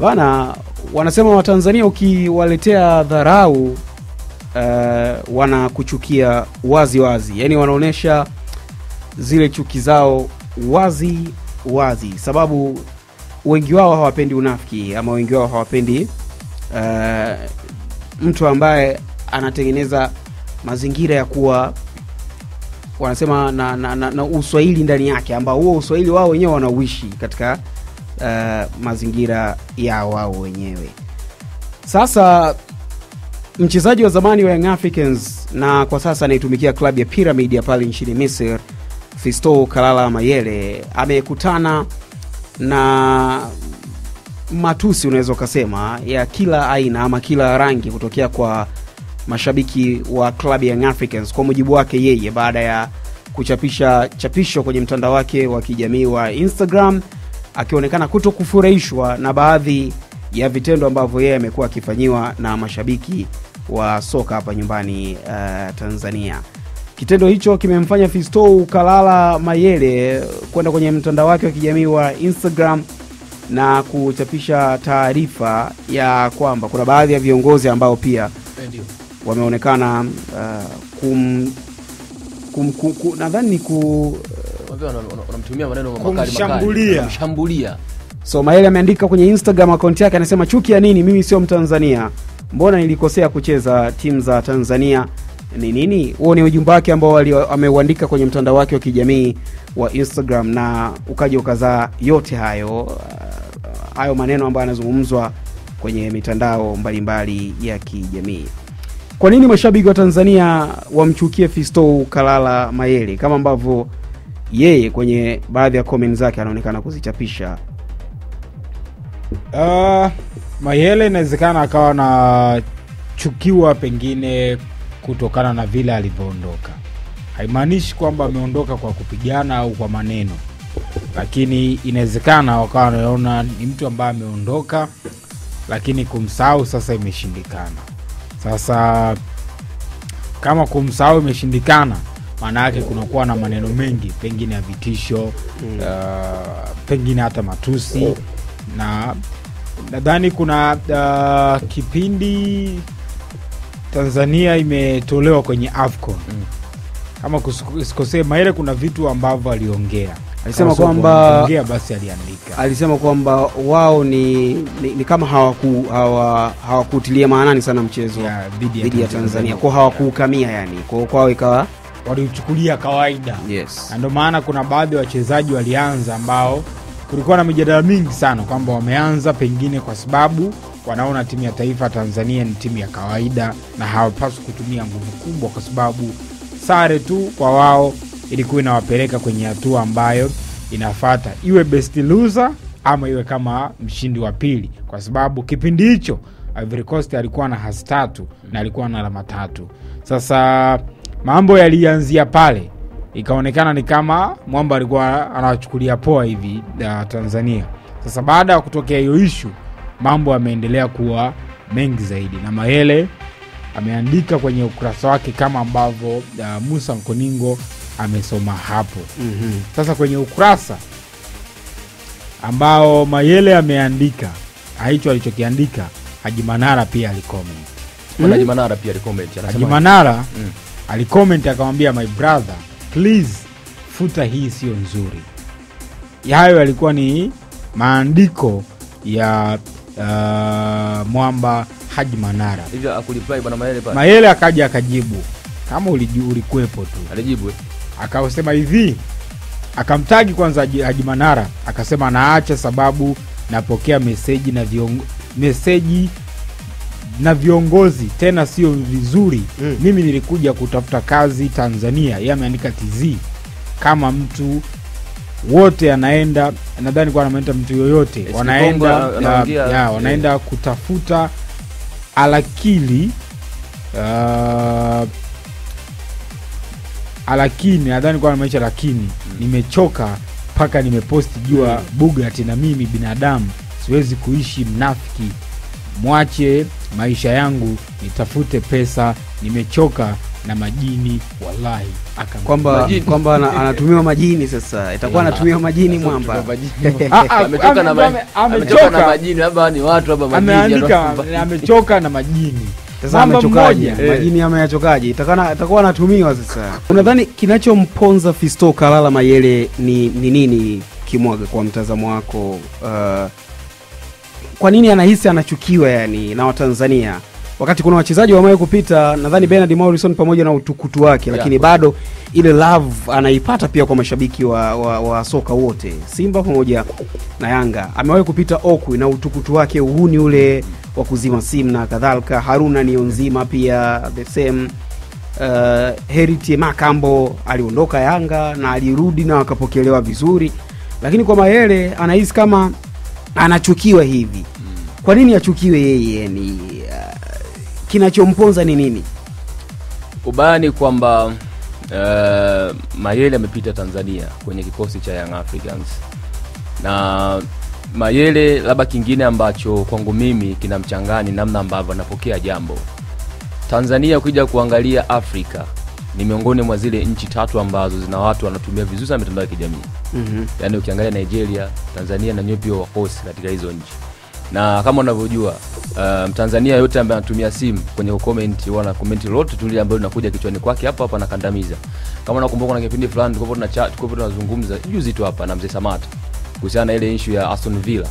bana wanasema watanzania ukiwaletea dharau uh, wanakuchukia wazi wazi. Yaani wanaonyesha zile chuki zao wazi wazi. Sababu wengi wao hawapendi unafiki ama wengi wao hawapendi uh, mtu ambaye anatengeneza mazingira ya kuwa wanasema na, na, na, na uswahili ndani yake ambao huo uswahili wao wenyewe wanauishi katika uh, mazingira ya wao wenyewe. Sasa mchezaji wa zamani wa Young Africans na kwa sasa anaitumikia klabu ya Pyramid ya pale nchini Misri, Fisto Kalala Mayele amekutana na matusi unaweza ukasema ya kila aina ama kila rangi kutokea kwa mashabiki wa klabu ya Africans. Kwa mujibu wake yeye, baada ya kuchapisha chapisho kwenye mtandao wake wa kijamii wa Instagram akionekana kuto kufurahishwa na baadhi ya vitendo ambavyo yeye amekuwa akifanyiwa na mashabiki wa soka hapa nyumbani uh, Tanzania. Kitendo hicho kimemfanya Fisto Kalala Mayele kwenda kwenye mtandao wake wa kijamii wa Instagram na kuchapisha taarifa ya kwamba kuna baadhi ya viongozi ambao pia wameonekana uh, kum, kum, kum, kum, nadhani ni ku Wanamtumia maneno makali makali. Kumshambulia. So Mayele ameandika kwenye Instagram akaunti yake, anasema chuki ya nini? Mimi sio Mtanzania, mbona nilikosea kucheza timu za Tanzania ni nini? Huo ni ujumbe wake ambao ameuandika kwenye mtandao wake wa kijamii wa Instagram, na ukaja ukazaa yote hayo uh, hayo maneno ambayo yanazungumzwa kwenye mitandao mbalimbali mbali ya kijamii. Kwa nini mashabiki wa Tanzania wamchukie Fisto Kalala Mayele kama ambavyo yeye kwenye baadhi ya comment zake anaonekana kuzichapisha Uh, Mayele inawezekana akawa na chukiwa pengine kutokana na vile alivyoondoka. Haimaanishi kwamba ameondoka kwa kupigana au kwa maneno, lakini inawezekana wakawa wanaona ni mtu ambaye ameondoka, lakini kumsahau sasa imeshindikana. Sasa kama kumsahau imeshindikana, maana yake kunakuwa na maneno mengi, pengine ya vitisho mm. uh, pengine hata matusi. Na nadhani kuna uh, kipindi Tanzania imetolewa kwenye AFCON. Mm. kama sikosee, Maele kuna vitu ambavyo aliongea. Alisema kwamba- basi aliandika. alisema kwamba wao ni, ni, ni kama hawaku hawa, hawa maanani sana mchezo dhidi dhidi ya Tanzania. Kwao hawakuukamia yani. Kwao kwao ikawa waliuchukulia kawaida yes. na ndio maana kuna baadhi ya wachezaji walianza ambao kulikuwa na mijadala mingi sana kwamba wameanza pengine kwa sababu wanaona timu ya taifa Tanzania ni timu ya kawaida na hawapaswi kutumia nguvu kubwa, kwa sababu sare tu kwa wao ilikuwa inawapeleka kwenye hatua ambayo inafata, iwe best loser ama iwe kama mshindi wa pili, kwa sababu kipindi hicho Ivory Coast alikuwa na hasi tatu na alikuwa na alama tatu. Sasa mambo yalianzia pale ikaonekana ni kama mwamba alikuwa anawachukulia poa hivi uh, Tanzania. Sasa baada ya kutokea hiyo ishu, mambo yameendelea kuwa mengi zaidi, na Mayele ameandika kwenye ukurasa wake kama ambavyo uh, Musa Mkoningo amesoma hapo. mm-hmm. Sasa kwenye ukurasa ambao Mayele ameandika hicho alichokiandika, Haji Manara pia alicomment. Bwana Haji Manara pia alikomenti, Haji Manara Mm. Alicomment akamwambia, my brother please futa hii siyo nzuri. Hayo yalikuwa ni maandiko ya uh, mwamba Haji Manara. Mayele akaja akajibu kama ulikuwepo tu, Alijibu eh. akasema hivi, akamtagi kwanza Haji, Haji Manara akasema naacha sababu napokea meseji na viongo, meseji na viongozi tena sio vizuri Mm. mimi nilikuja kutafuta kazi Tanzania. Yeye ameandika TZ kama mtu wote anaenda, nadhani kwa anaenda mtu yoyote wanaenda Kongo na, ya, ya, wanaenda kutafuta alakili uh, alakini nadhani kwa maisha lakini mm. nimechoka mpaka nimeposti jua mm. bugati na mimi binadamu siwezi kuishi mnafiki mwache maisha yangu nitafute pesa nimechoka na majini wallahi. Kwamba kwamba anatumiwa majini sasa. Itakuwa anatumiwa majini mwamba. na ame- ma- ame- ametoka na majini labda ni watu labda majini ameandika alafu- amechoka na majini. Sasa amechokaje? majini ameyachokaje? Itakana- itakuwa anatumiwa sasa. Unadhani kinachomponza fisto kalala mayele ni, ni nini kimwaga kwa mtazamo wako? Uh, kwa nini anahisi anachukiwa yani na watanzania? Wakati kuna wachezaji wamewahi kupita nadhani Bernard Morrison pamoja na utukutu wake lakini Yeah. bado ile love anaipata pia kwa mashabiki wa, wa, wa soka wote. Simba pamoja na Yanga. Amewahi kupita Okwi na utukutu wake uhuni ule wa kuzima simu na kadhalika. Haruna Nionzima pia the same. Uh, Heriti Makambo aliondoka Yanga na alirudi na akapokelewa vizuri. Lakini kwa Mayele anahisi kama anachukiwa hivi. Kwa nini achukiwe yeye? Ni uh, kinachomponza ni nini? Ubaya ni kwamba uh, mayele amepita tanzania kwenye kikosi cha young africans. Na mayele labda kingine ambacho kwangu mimi kinamchangani namna ambavyo anapokea jambo. Tanzania ukija kuangalia afrika ni miongoni mwa zile nchi tatu ambazo zina watu wanatumia vizuri sana mitandao ya kijamii. Mm-hmm. yaani ukiangalia nigeria tanzania na wenyewe pia wakosi katika hizo nchi. Na kama unavyojua mtanzania um, yote ambaye anatumia simu kwenye kucomment huwa na komenti lolote tu lile ambalo linakuja kichwani kwake hapo hapa anakandamiza. Kama unakumbuka na kipindi fulani tulikuwa tuna tulikuwa tunazungumza juzi tu hapa na mzee samata kuhusiana na ile issue ya Aston Villa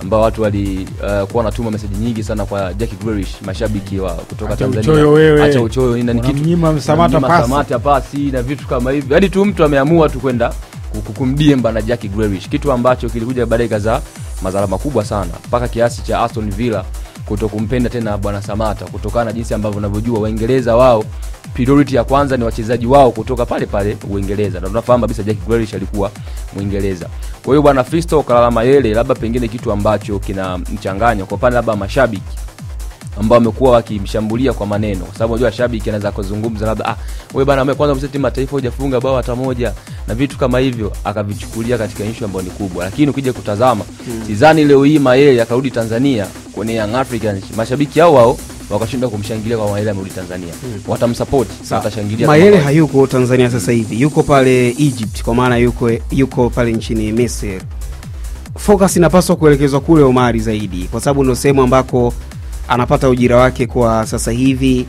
ambao watu walikuwa uh, kuwa wanatuma meseji nyingi sana kwa Jackie Grealish mashabiki wa kutoka Acha Tanzania uchoyo wewe. acha uchoyo nini na kitu mnyima msamata pasi. msamata pasi na vitu kama hivyo, hadi tu mtu ameamua tu kwenda ku- kumdiemba na Jackie Grealish kitu ambacho kilikuja baadaye kazaa madhara makubwa sana mpaka kiasi cha Aston Villa kuto kumpenda tena bwana Samata kutokana na jinsi ambavyo unavyojua Waingereza wao priority ya kwanza ni wachezaji wao kutoka pale pale Uingereza na tunafahamu kabisa Jack Grealish alikuwa Mwingereza. Kwa hiyo bwana Fisto Kalala Mayele, labda pengine kitu ambacho kina mchanganyo kwa upande labda mashabiki ambao wamekuwa wakimshambulia kwa maneno, kwa sababu unajua shabiki anaweza kuzungumza labda ah, wewe bana, wewe kwanza mseti mataifa hujafunga bao hata moja na vitu kama hivyo, akavichukulia katika issue ambayo ni kubwa. Lakini ukija kutazama hmm, sidhani leo hii Mayele akarudi Tanzania kwenye Young Africans, mashabiki hao wao wakashindwa kumshangilia kwa Mayele amerudi Tanzania, hmm, watamsupport sasa, watashangilia Mayele hayuko Tanzania sasa hivi, yuko pale Egypt, kwa maana yuko yuko pale nchini Misri. Focus inapaswa kuelekezwa kule Omari zaidi, kwa sababu ndio sehemu ambako anapata ujira wake kwa sasa hivi.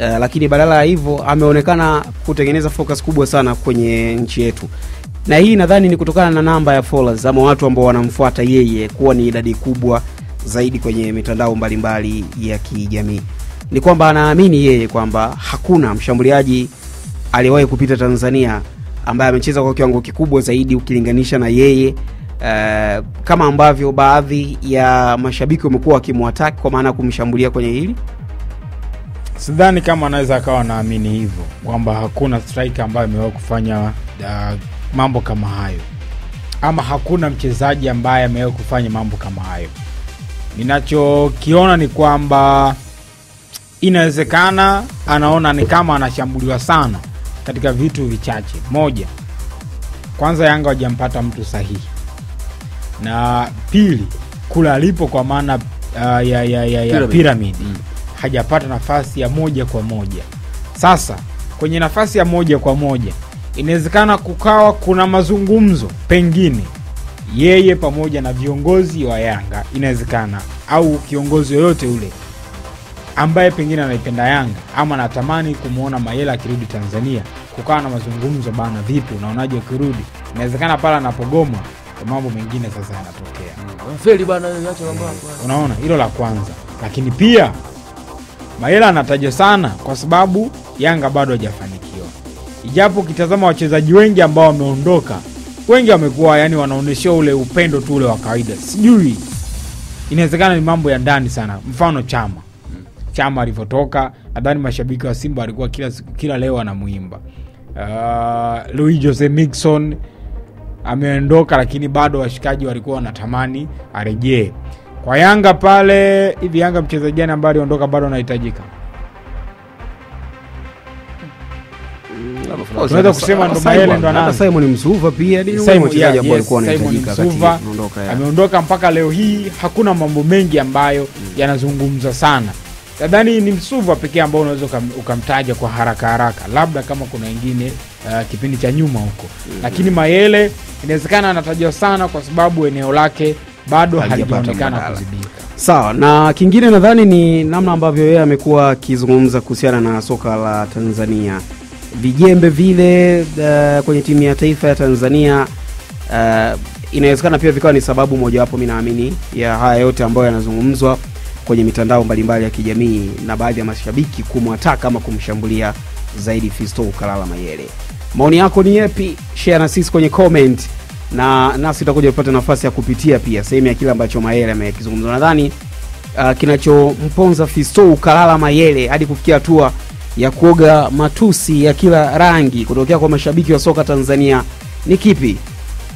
Uh, lakini badala ya hivyo ameonekana kutengeneza focus kubwa sana kwenye nchi yetu, na hii nadhani ni kutokana na namba ya followers ama watu ambao wanamfuata yeye kuwa ni idadi kubwa zaidi kwenye mitandao mbalimbali ya kijamii. Ni kwamba anaamini yeye kwamba hakuna mshambuliaji aliyewahi kupita Tanzania ambaye amecheza kwa kiwango kikubwa zaidi ukilinganisha na yeye. Uh, kama ambavyo baadhi ya mashabiki wamekuwa wakimwataki kwa maana kumshambulia kwenye hili. Sidhani kama anaweza akawa naamini hivyo kwamba hakuna striker ambaye amewahi kufanya uh, mambo kama hayo. Ama hakuna mchezaji ambaye amewahi kufanya mambo kama hayo ninachokiona ni kwamba inawezekana anaona ni kama anashambuliwa sana katika vitu vichache. Moja kwanza yanga wajampata mtu sahihi. Na pili kula alipo kwa maana uh, ya, ya, ya, ya piramidi, Mm. hajapata nafasi ya moja kwa moja. Sasa kwenye nafasi ya moja kwa moja inawezekana kukawa kuna mazungumzo pengine yeye pamoja na viongozi wa yanga inawezekana au kiongozi yoyote ule ambaye pengine anaipenda yanga ama anatamani kumwona mayela akirudi tanzania kukawa na mazungumzo bana vipi unaonaje ukirudi? Inawezekana pale anapogoma mambo mengine sasa yanatokea. Mfeli bana, acha mambo yako. unaona hilo la kwanza. Lakini pia mayela anatajwa sana kwa sababu yanga bado hajafanikiwa. Ijapo ukitazama wachezaji wengi ambao wameondoka wengi wamekuwa yani wanaonyeshia ule upendo tu ule wa kawaida. Sijui inawezekana ni mambo ya ndani sana. Mfano chama. Chama alivyotoka nadhani mashabiki wa simba walikuwa kila, kila leo anamwimba uh, jose mixon ameondoka lakini bado washikaji walikuwa wanatamani arejee. Kwa yanga pale hivi yanga mchezaji gani ambaye aliondoka bado anahitajika Tunaweza kusema ndo Mayele ndo anaanza. Simon Msuva pia ni Simon- wachezaji ambaye alikuwa Simon Msuva ameondoka mpaka leo hii hakuna mambo mengi ambayo yanazungumza sana. Nadhani ni Msuva pekee ambao unaweza ukamtaja kwa haraka haraka, labda kama kuna wengine uh, kipindi cha nyuma huko. Mm. -hmm. lakini Mayele inawezekana anatajwa sana kwa sababu eneo lake bado halijaonekana kuzibika. sawa na kingine nadhani ni namna ambavyo yeye amekuwa akizungumza kuhusiana na soka la tanzania vijembe vile uh, kwenye timu ya taifa ya tanzania uh, inawezekana pia vikawa ni sababu mojawapo mi naamini ya haya yote ambayo yanazungumzwa kwenye mitandao mbalimbali ya kijamii na baadhi ya mashabiki kumwataka ama kumshambulia zaidi fisto ukalala mayele. Maoni yako ni yepi share na sisi kwenye comment na nasi tutakuja kupata nafasi ya kupitia pia sehemu ya kile ambacho mayele amekizungumza. Nadhani uh, kinachomponza fisto ukalala mayele hadi kufikia hatua ya kuoga matusi ya kila rangi kutokea kwa mashabiki wa soka tanzania ni kipi?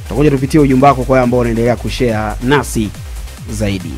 Tutakuja tupitie ujumbe wako kwa ambao unaendelea kushare nasi zaidi